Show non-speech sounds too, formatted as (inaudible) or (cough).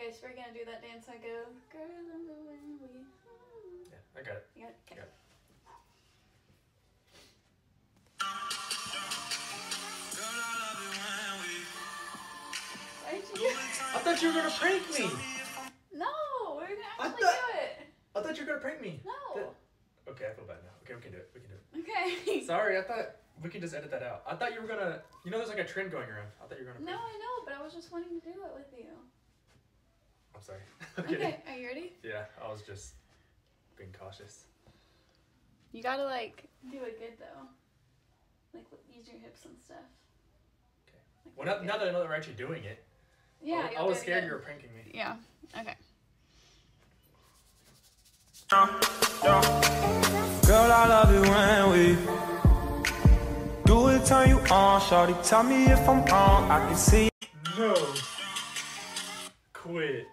Okay, so we're gonna do that dance. I go, girl, I'm the wind, we. Yeah, I got it. You got it? Okay. Got it. Why'd you do (laughs) I thought you were gonna prank me. No, we're gonna actually thought- do it. I thought you were gonna prank me. No. Okay, I feel bad now. Okay, we can do it. We can do it. Okay. (laughs) Sorry, I thought we can just edit that out. I thought you were gonna. You know, there's like a trend going around. I thought you were gonna. No, me. I know, but I was just wanting to do it with you. I'm sorry. (laughs) I'm kidding. Okay, are you ready? Yeah, I was just being cautious. You gotta like do it good though. Like use your hips and stuff. Okay. Like, Well, now, now that I know that we're actually doing it, yeah, I, I was scared you were pranking me. Yeah. Okay. Girl, I love it when we do it, turn you on. Shorty, tell me if I'm wrong. I can see. No. Quit.